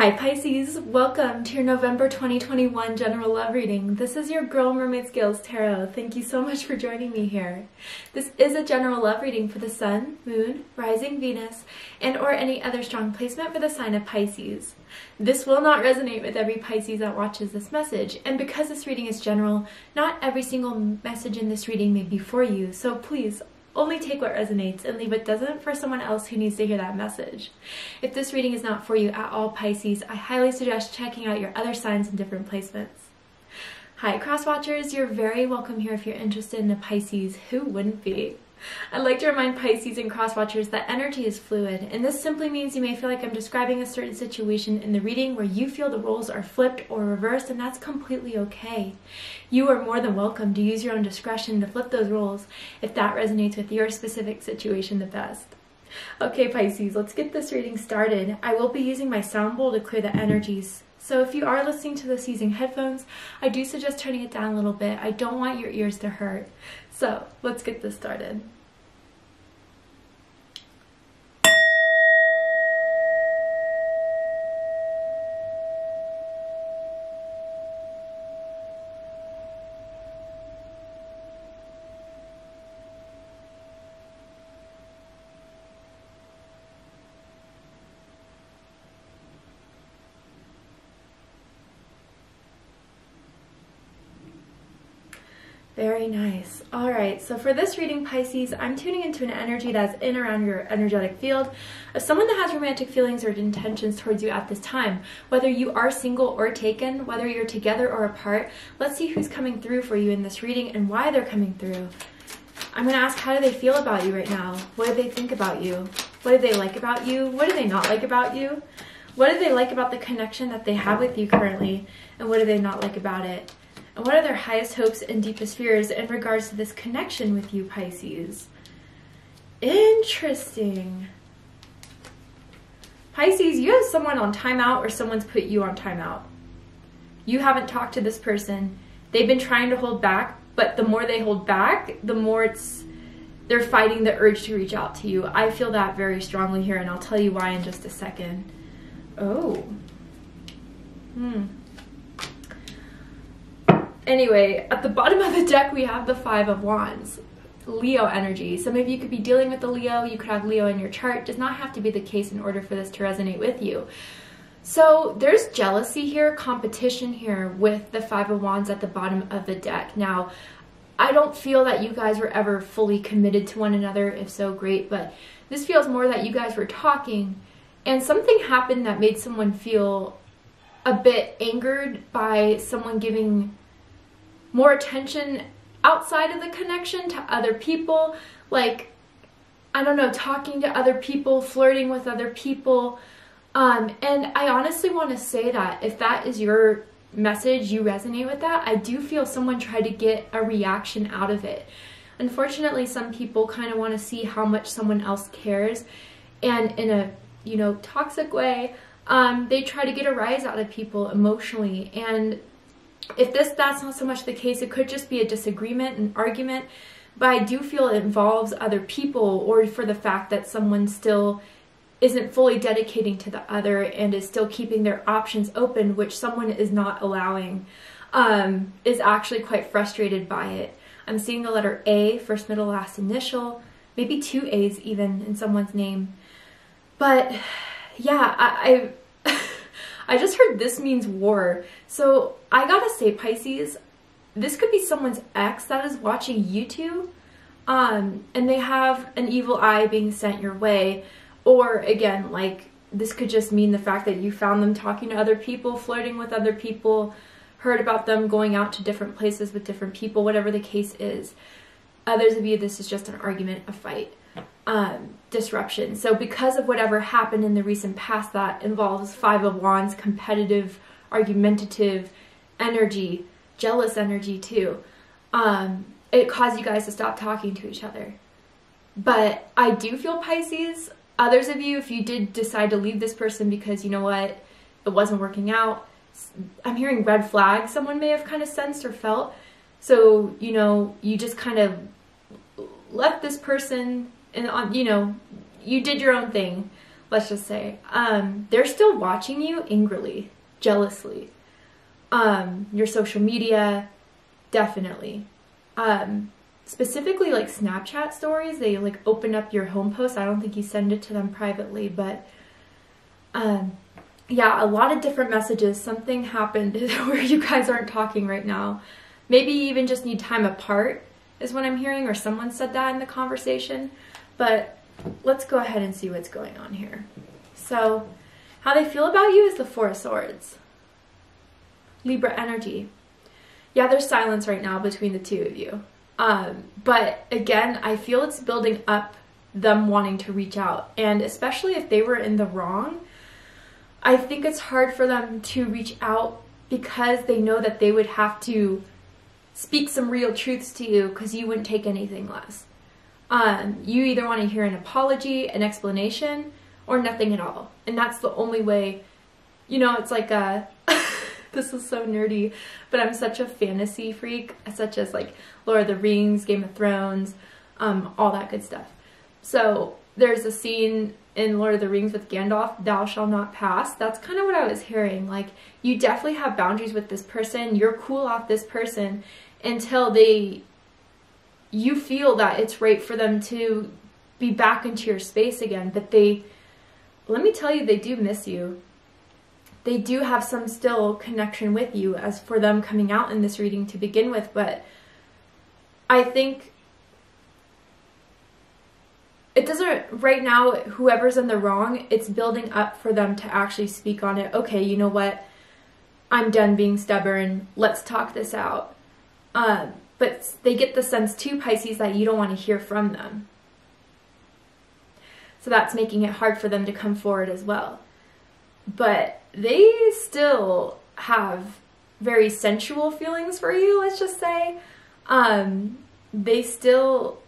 Hi Pisces, welcome to your November 2021 general love reading. This is your girl Mermaid Scales Tarot. Thank you so much for joining me here. This is a general love reading for the sun, moon, rising Venus, and or any other strong placement for the sign of Pisces. This will not resonate with every Pisces that watches this message, and because this reading is general, not every single message in this reading may be for you, so please only take what resonates and leave what doesn't for someone else who needs to hear that message. If this reading is not for you at all, Pisces, I highly suggest checking out your other signs in different placements. Hi, cross watchers. You're very welcome here if you're interested in a Pisces. Who wouldn't be? I'd like to remind Pisces and cross watchers that energy is fluid, and this simply means you may feel like I'm describing a certain situation in the reading where you feel the roles are flipped or reversed, and that's completely okay. You are more than welcome to use your own discretion to flip those roles if that resonates with your specific situation the best. Okay, Pisces, let's get this reading started. I will be using my sound bowl to clear the energies. So if you are listening to this using headphones, I do suggest turning it down a little bit. I don't want your ears to hurt. So let's get this started. Very nice. All right, so for this reading, Pisces, I'm tuning into an energy that's in around your energetic field of someone that has romantic feelings or intentions towards you at this time. Whether you are single or taken, whether you're together or apart, let's see who's coming through for you in this reading and why they're coming through. I'm going to ask how do they feel about you right now? What do they think about you? What do they like about you? What do they not like about you? What do they like about the connection that they have with you currently? And what do they not like about it? What are their highest hopes and deepest fears in regards to this connection with you, Pisces? Interesting. Pisces, you have someone on timeout or someone's put you on timeout. You haven't talked to this person. They've been trying to hold back, but the more they hold back, the more it's they're fighting the urge to reach out to you. I feel that very strongly here, and I'll tell you why in just a second. Oh. Hmm. Anyway, at the bottom of the deck, we have the Five of Wands. Leo energy. Some of you could be dealing with the Leo. You could have Leo in your chart. Does not have to be the case in order for this to resonate with you. So there's jealousy here, competition here with the Five of Wands at the bottom of the deck. Now, I don't feel that you guys were ever fully committed to one another. If so, great. But this feels more that you guys were talking and something happened that made someone feel a bit angered by someone giving more attention outside of the connection to other people, like, I don't know, talking to other people, flirting with other people. Um, and I honestly want to say that if that is your message, you resonate with that, I do feel someone tried to get a reaction out of it. Unfortunately, some people kind of want to see how much someone else cares, and in a you know toxic way, um, they try to get a rise out of people emotionally. And if this that's not so much the case, it could just be a disagreement, an argument, but I do feel it involves other people or for the fact that someone still isn't fully dedicating to the other and is still keeping their options open, which someone is not allowing, um, is actually quite frustrated by it. I'm seeing the letter A, first, middle, last initial, maybe two A's even in someone's name. But yeah, I, I just heard this means war. So I gotta say, Pisces, this could be someone's ex that is watching YouTube, um, and they have an evil eye being sent your way. Or again, like this could just mean the fact that you found them talking to other people, flirting with other people, heard about them going out to different places with different people, whatever the case is. Others of you, this is just an argument, a fight um, disruption. So because of whatever happened in the recent past that involves Five of Wands, competitive, argumentative energy, jealous energy too, um, it caused you guys to stop talking to each other. But I do feel Pisces. Others of you, if you did decide to leave this person because you know what, it wasn't working out, I'm hearing red flags someone may have kind of sensed or felt. So, you know, you just kind of left this person and on you know you did your own thing let's just say, um, they're still watching you angrily, jealously. Um, your social media, definitely. Um, specifically like Snapchat stories, they like open up your home post. I don't think you send it to them privately, but um, yeah, a lot of different messages. Something happened where you guys aren't talking right now. Maybe you even just need time apart, is what I'm hearing, or someone said that in the conversation. But let's go ahead and see what's going on here. So, how they feel about you is the Four of Swords. Libra energy. Yeah, there's silence right now between the two of you. Um, but again, I feel it's building up them wanting to reach out. And especially if they were in the wrong, I think it's hard for them to reach out because they know that they would have to speak some real truths to you because you wouldn't take anything less. Um, you either want to hear an apology, an explanation, or nothing at all. And that's the only way, you know, it's like a, this is so nerdy, but I'm such a fantasy freak, such as like Lord of the Rings, Game of Thrones, um, all that good stuff. So there's a scene in Lord of the Rings with Gandalf, thou shall not pass. That's kind of what I was hearing. Like, you definitely have boundaries with this person. You're cool off this person until they you feel that it's right for them to be back into your space again, but they, let me tell you, they do miss you. They do have some still connection with you as for them coming out in this reading to begin with, but I think it doesn't, right now, whoever's in the wrong, it's building up for them to actually speak on it. Okay, you know what? I'm done being stubborn. Let's talk this out. Um, but they get the sense too, Pisces, that you don't want to hear from them. So that's making it hard for them to come forward as well. But they still have very sensual feelings for you, let's just say. Um, they still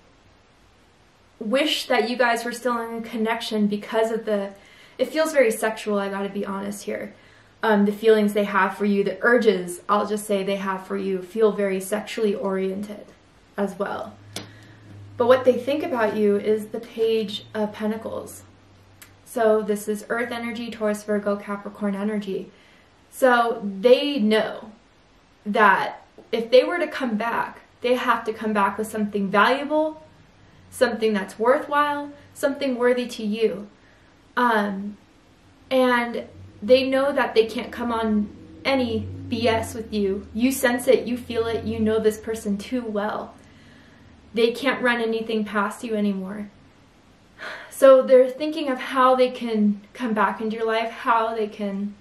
wish that you guys were still in connection because of the. It feels very sexual, I gotta be honest here um, the feelings they have for you, the urges, I'll just say they have for you, feel very sexually oriented as well. But what they think about you is the Page of Pentacles. So this is Earth energy, Taurus, Virgo, Capricorn energy. So they know that if they were to come back, they have to come back with something valuable, something that's worthwhile, something worthy to you. Um, and they know that they can't come on any BS with you. You sense it, you feel it, you know this person too well. They can't run anything past you anymore. So they're thinking of how they can come back into your life, how they can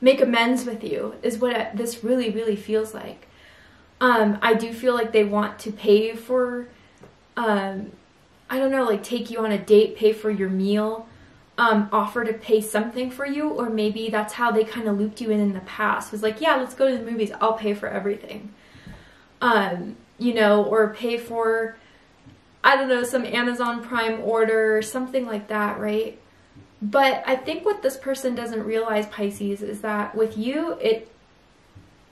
make amends with you, is what this really, really feels like. Um, I do feel like they want to pay for, um, I don't know, like take you on a date, pay for your meal um, offer to pay something for you, or maybe that's how they kind of looped you in in the past. Was like, yeah, let's go to the movies. I'll pay for everything. Um, you know, or pay for, I don't know, some Amazon Prime order or something like that, right? But I think what this person doesn't realize, Pisces, is that with you, it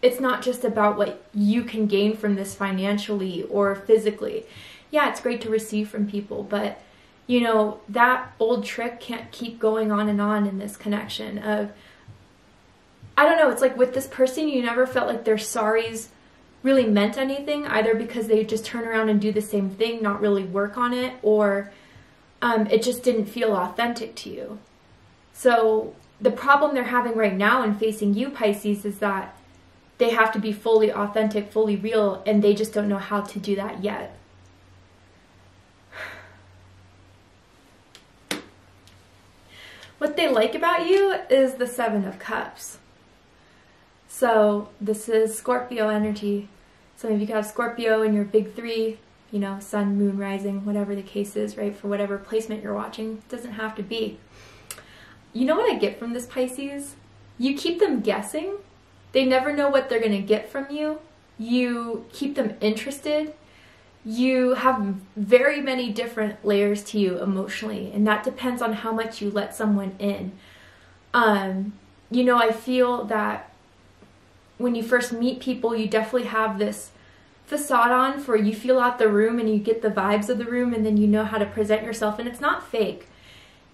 it's not just about what you can gain from this financially or physically. Yeah, it's great to receive from people, but you know, that old trick can't keep going on and on in this connection of, I don't know, it's like with this person, you never felt like their sorries really meant anything, either because they just turn around and do the same thing, not really work on it, or um, it just didn't feel authentic to you. So the problem they're having right now in facing you, Pisces, is that they have to be fully authentic, fully real, and they just don't know how to do that yet. What they like about you is the Seven of Cups. So this is Scorpio energy. Some of you have Scorpio in your big three, you know, sun, moon, rising, whatever the case is, right? For whatever placement you're watching. It doesn't have to be. You know what I get from this Pisces? You keep them guessing. They never know what they're going to get from you. You keep them interested you have very many different layers to you emotionally, and that depends on how much you let someone in. Um, you know, I feel that when you first meet people, you definitely have this facade on for you feel out the room and you get the vibes of the room and then you know how to present yourself and it's not fake.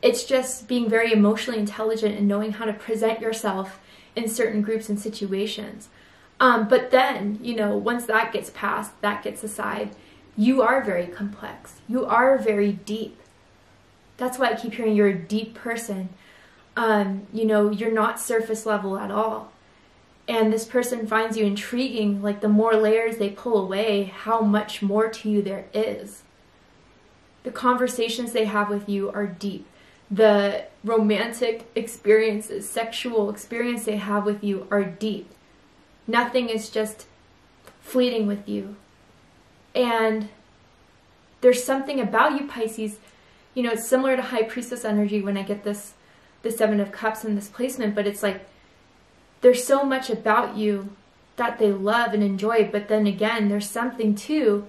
It's just being very emotionally intelligent and knowing how to present yourself in certain groups and situations. Um, but then, you know, once that gets passed, that gets aside, you are very complex. You are very deep. That's why I keep hearing you're a deep person. Um, you know, you're not surface level at all. And this person finds you intriguing, like the more layers they pull away, how much more to you there is. The conversations they have with you are deep. The romantic experiences, sexual experience they have with you are deep. Nothing is just fleeting with you. And there's something about you, Pisces. You know, it's similar to High Priestess energy when I get this, the Seven of Cups in this placement, but it's like there's so much about you that they love and enjoy, but then again, there's something too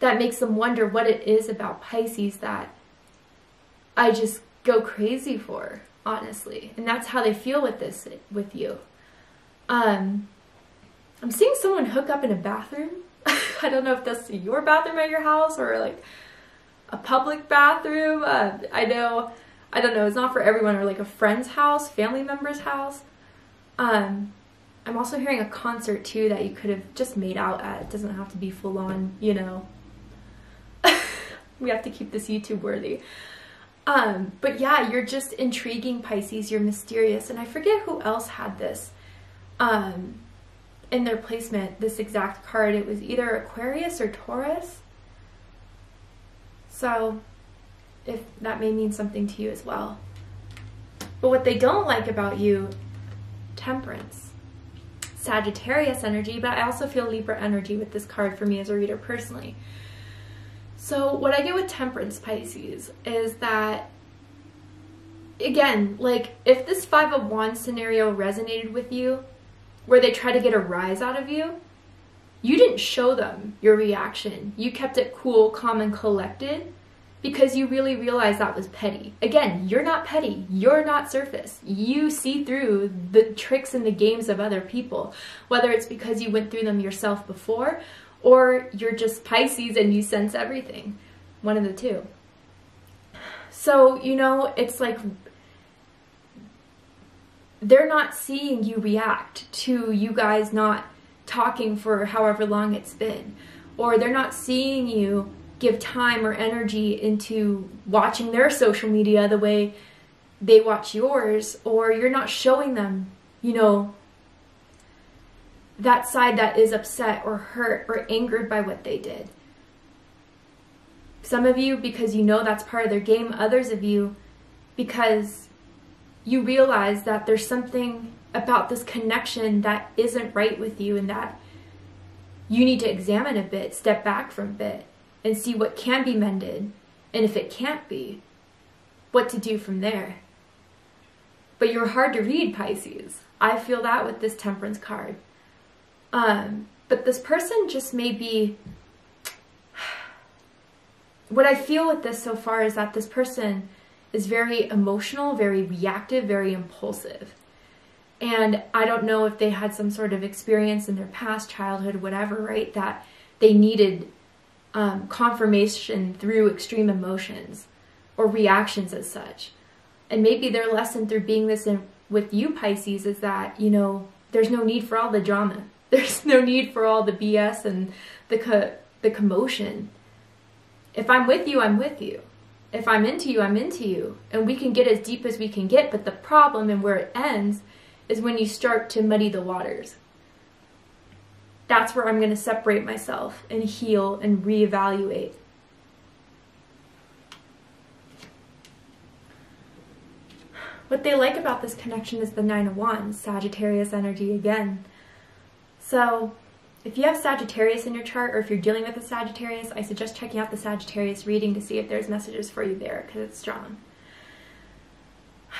that makes them wonder what it is about Pisces that I just go crazy for, honestly. And that's how they feel with this with you. Um I'm seeing someone hook up in a bathroom. I don't know if that's your bathroom at your house or like a public bathroom. Uh, I know, I don't know, it's not for everyone or like a friend's house, family member's house. Um, I'm also hearing a concert too that you could have just made out at. It doesn't have to be full on, you know. we have to keep this YouTube worthy. Um, but yeah, you're just intriguing Pisces. You're mysterious. And I forget who else had this um, in their placement, this exact card. It was either Aquarius or Taurus. So if that may mean something to you as well. But what they don't like about you temperance. Sagittarius energy, but I also feel Libra energy with this card for me as a reader personally. So what I get with temperance Pisces is that again, like if this 5 of wands scenario resonated with you where they try to get a rise out of you, you didn't show them your reaction. You kept it cool, calm and collected because you really realized that was petty. Again, you're not petty. You're not surface. You see through the tricks and the games of other people, whether it's because you went through them yourself before or you're just Pisces and you sense everything. One of the two. So, you know, it's like they're not seeing you react to you guys not talking for however long it's been, or they're not seeing you give time or energy into watching their social media the way they watch yours, or you're not showing them, you know, that side that is upset or hurt or angered by what they did. Some of you, because you know that's part of their game, others of you, because you realize that there's something about this connection that isn't right with you and that you need to examine a bit, step back from a bit and see what can be mended, and if it can't be, what to do from there. But you're hard to read, Pisces. I feel that with this temperance card. Um, but this person just may be. What I feel with this so far is that this person is very emotional, very reactive, very impulsive. And I don't know if they had some sort of experience in their past, childhood, whatever, right? That they needed um, confirmation through extreme emotions or reactions as such. And maybe their lesson through being this in, with you, Pisces, is that, you know, there's no need for all the drama. There's no need for all the BS and the, co- the commotion. If I'm with you, I'm with you. If I'm into you, I'm into you. And we can get as deep as we can get, but the problem and where it ends is when you start to muddy the waters that's where I'm going to separate myself and heal and reevaluate. What they like about this connection is the Nine of Wands, Sagittarius energy again. So, if you have Sagittarius in your chart or if you're dealing with a Sagittarius, I suggest checking out the Sagittarius reading to see if there's messages for you there because it's strong.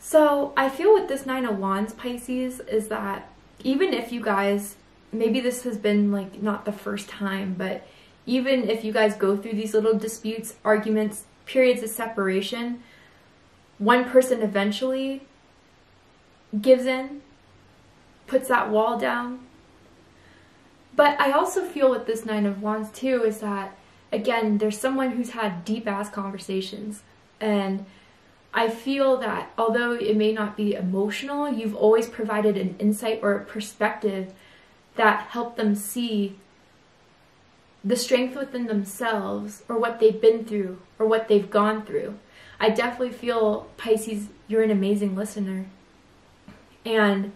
So, I feel with this Nine of Wands, Pisces, is that even if you guys maybe this has been like not the first time, but even if you guys go through these little disputes, arguments, periods of separation, one person eventually gives in, puts that wall down. But I also feel with this Nine of Wands too is that, again, there's someone who's had deep ass conversations And I feel that although it may not be emotional, you've always provided an insight or a perspective that helped them see the strength within themselves or what they've been through or what they've gone through. I definitely feel, Pisces, you're an amazing listener. And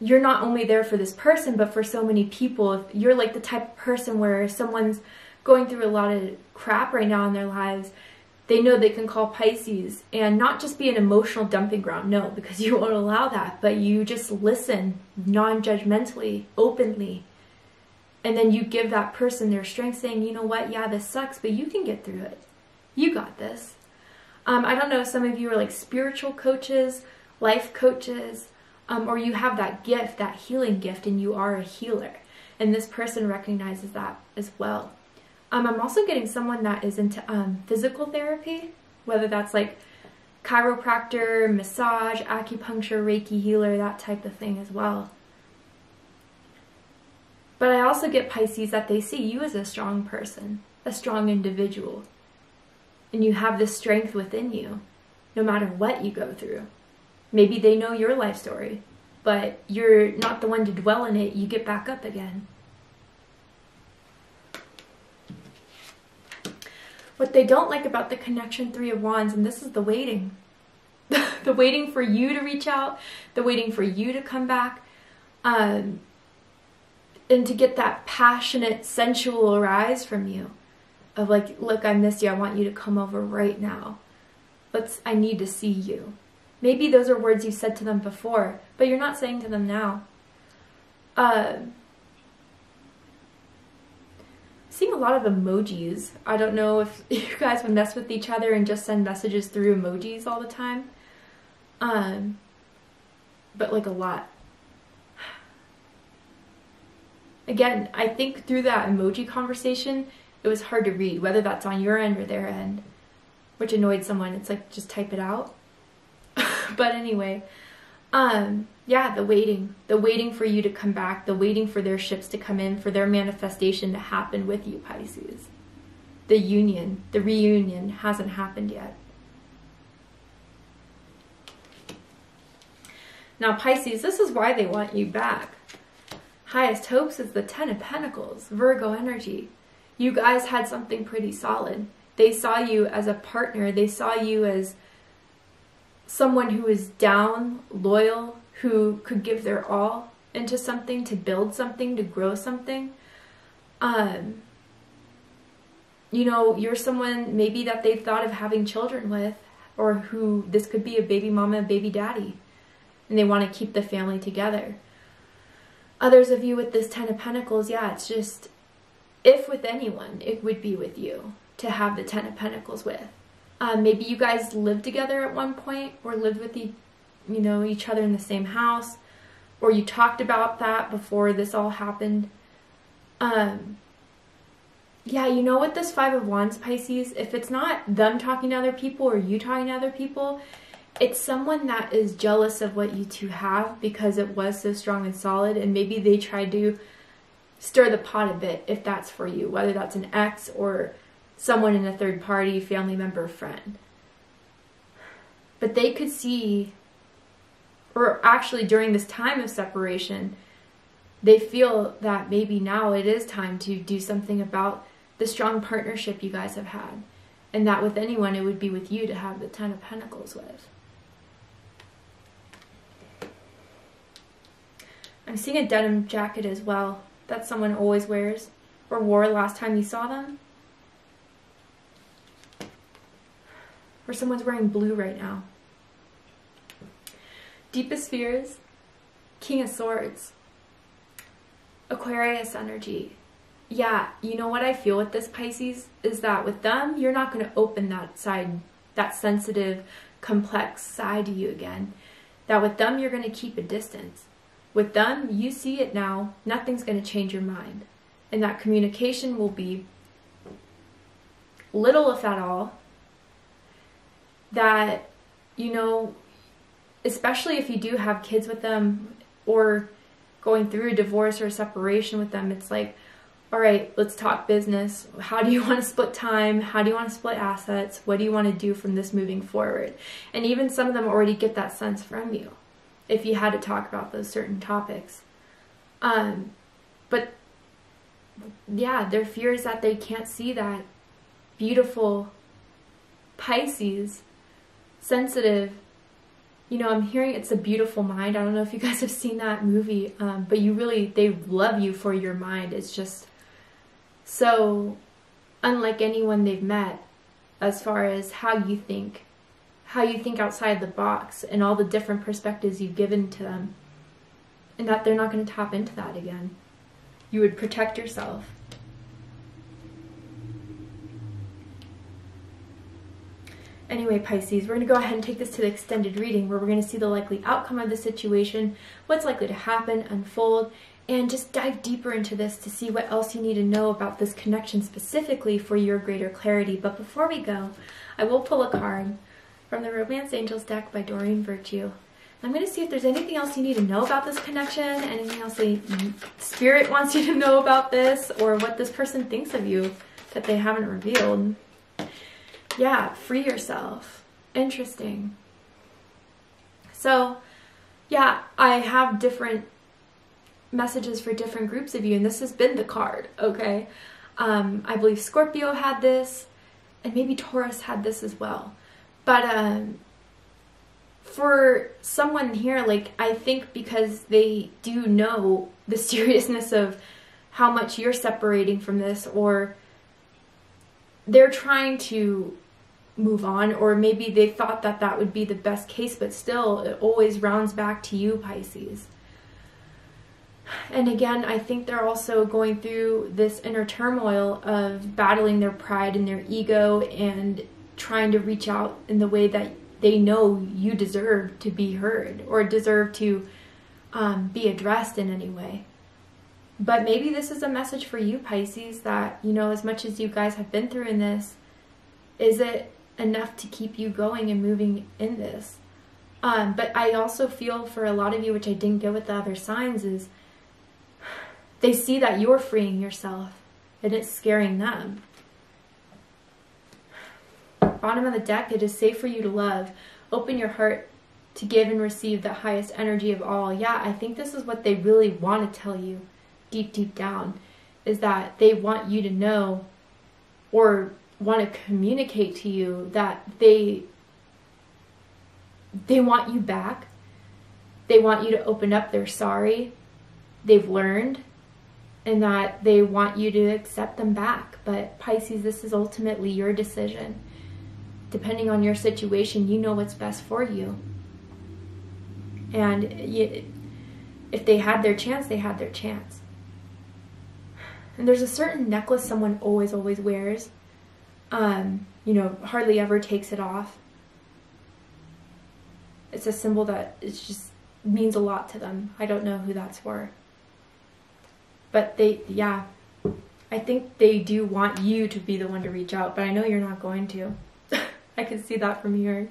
you're not only there for this person, but for so many people. You're like the type of person where someone's going through a lot of crap right now in their lives, they know they can call Pisces and not just be an emotional dumping ground, no, because you won't allow that, but you just listen non judgmentally, openly. And then you give that person their strength, saying, you know what, yeah, this sucks, but you can get through it. You got this. Um, I don't know, some of you are like spiritual coaches, life coaches, um, or you have that gift, that healing gift, and you are a healer. And this person recognizes that as well. Um, I'm also getting someone that is into um, physical therapy, whether that's like chiropractor, massage, acupuncture, Reiki healer, that type of thing as well. But I also get Pisces that they see you as a strong person, a strong individual. And you have this strength within you, no matter what you go through. Maybe they know your life story, but you're not the one to dwell in it. You get back up again. What they don't like about the connection Three of Wands, and this is the waiting. the waiting for you to reach out, the waiting for you to come back, um, and to get that passionate, sensual rise from you of like, look, I miss you. I want you to come over right now. Let's, I need to see you. Maybe those are words you said to them before, but you're not saying to them now. Uh, seeing a lot of emojis. I don't know if you guys would mess with each other and just send messages through emojis all the time. Um, but like a lot. Again, I think through that emoji conversation, it was hard to read, whether that's on your end or their end, which annoyed someone. It's like, just type it out. but anyway, um, yeah, the waiting, the waiting for you to come back, the waiting for their ships to come in, for their manifestation to happen with you, Pisces. The union, the reunion hasn't happened yet. Now, Pisces, this is why they want you back. Highest hopes is the Ten of Pentacles, Virgo energy. You guys had something pretty solid. They saw you as a partner, they saw you as someone who is down, loyal, who could give their all into something to build something, to grow something. Um, you know, you're someone maybe that they've thought of having children with, or who this could be a baby mama, a baby daddy, and they want to keep the family together. Others of you with this Ten of Pentacles, yeah, it's just, if with anyone, it would be with you to have the Ten of Pentacles with. Um, maybe you guys lived together at one point or lived with the, you know, each other in the same house or you talked about that before this all happened. Um, yeah, you know what this Five of Wands, Pisces, if it's not them talking to other people or you talking to other people, it's someone that is jealous of what you two have because it was so strong and solid and maybe they tried to stir the pot a bit if that's for you, whether that's an ex or someone in a third party, family member, friend. But they could see, or actually during this time of separation, they feel that maybe now it is time to do something about the strong partnership you guys have had. And that with anyone, it would be with you to have the Ten of Pentacles with. I'm seeing a denim jacket as well that someone always wears or wore last time you saw them. Or someone's wearing blue right now. Deepest fears, King of Swords, Aquarius energy. Yeah, you know what I feel with this Pisces is that with them, you're not going to open that side, that sensitive, complex side to you again. That with them, you're going to keep a distance. With them, you see it now, nothing's going to change your mind. And that communication will be little, if at all, that, you know, especially if you do have kids with them or going through a divorce or a separation with them, it's like, all right, let's talk business. How do you want to split time? How do you want to split assets? What do you want to do from this moving forward? And even some of them already get that sense from you if you had to talk about those certain topics. Um, but yeah, their fear is that they can't see that beautiful Pisces, sensitive. You know, I'm hearing it's a beautiful mind. I don't know if you guys have seen that movie, um, but you really, they love you for your mind. It's just so unlike anyone they've met as far as how you think, how you think outside the box, and all the different perspectives you've given to them. And that they're not going to tap into that again. You would protect yourself. Anyway, Pisces, we're going to go ahead and take this to the extended reading where we're going to see the likely outcome of the situation, what's likely to happen, unfold, and just dive deeper into this to see what else you need to know about this connection specifically for your greater clarity. But before we go, I will pull a card from the Romance Angels deck by Doreen Virtue. I'm going to see if there's anything else you need to know about this connection, anything else the Spirit wants you to know about this, or what this person thinks of you that they haven't revealed. Yeah, free yourself. Interesting. So, yeah, I have different messages for different groups of you, and this has been the card, okay? Um, I believe Scorpio had this, and maybe Taurus had this as well. But um, for someone here, like, I think because they do know the seriousness of how much you're separating from this, or they're trying to move on, or maybe they thought that that would be the best case, but still, it always rounds back to you, Pisces. And again, I think they're also going through this inner turmoil of battling their pride and their ego and trying to reach out in the way that they know you deserve to be heard or deserve to um, be addressed in any way. But maybe this is a message for you, Pisces, that, you know, as much as you guys have been through in this, is it enough to keep you going and moving in this? Um, but I also feel for a lot of you, which I didn't get with the other signs, is they see that you're freeing yourself and it's scaring them. Bottom of the deck, it is safe for you to love. Open your heart to give and receive the highest energy of all. Yeah, I think this is what they really want to tell you deep, deep down is that they want you to know or want to communicate to you that they they want you back. They want you to open up. They're sorry. They've learned and that they want you to accept them back. But Pisces, this is ultimately your decision. Depending on your situation, you know what's best for you. And you, if they had their chance, they had their chance. And there's a certain necklace someone always, always wears. Um, you know, hardly ever takes it off. It's a symbol that it just means a lot to them. I don't know who that's for. But they, yeah, I think they do want you to be the one to reach out, but I know you're not going to. I can see that from here.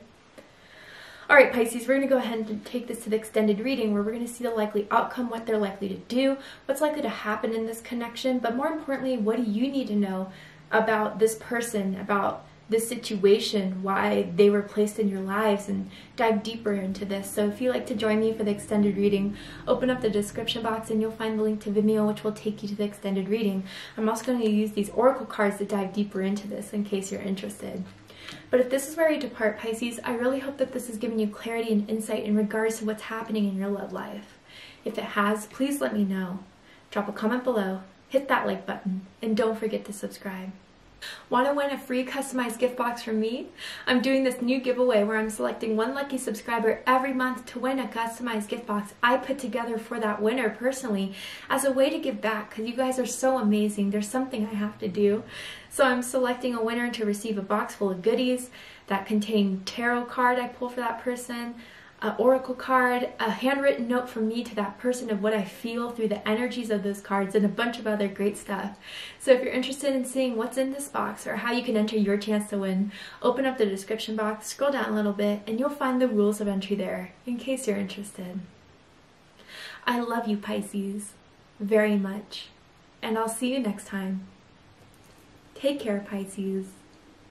All right, Pisces, we're going to go ahead and take this to the extended reading where we're going to see the likely outcome, what they're likely to do, what's likely to happen in this connection, but more importantly, what do you need to know about this person, about this situation, why they were placed in your lives, and dive deeper into this. So if you'd like to join me for the extended reading, open up the description box and you'll find the link to Vimeo, which will take you to the extended reading. I'm also going to use these oracle cards to dive deeper into this in case you're interested. But if this is where you depart, Pisces, I really hope that this has given you clarity and insight in regards to what's happening in your love life. If it has, please let me know. Drop a comment below, hit that like button, and don't forget to subscribe. Want to win a free customized gift box from me? I'm doing this new giveaway where I'm selecting one lucky subscriber every month to win a customized gift box I put together for that winner personally as a way to give back because you guys are so amazing. There's something I have to do. So I'm selecting a winner to receive a box full of goodies that contain tarot card I pull for that person, an oracle card, a handwritten note from me to that person of what I feel through the energies of those cards, and a bunch of other great stuff. So if you're interested in seeing what's in this box or how you can enter your chance to win, open up the description box, scroll down a little bit, and you'll find the rules of entry there in case you're interested. I love you, Pisces, very much. and I'll see you next time. Take care, Pisces.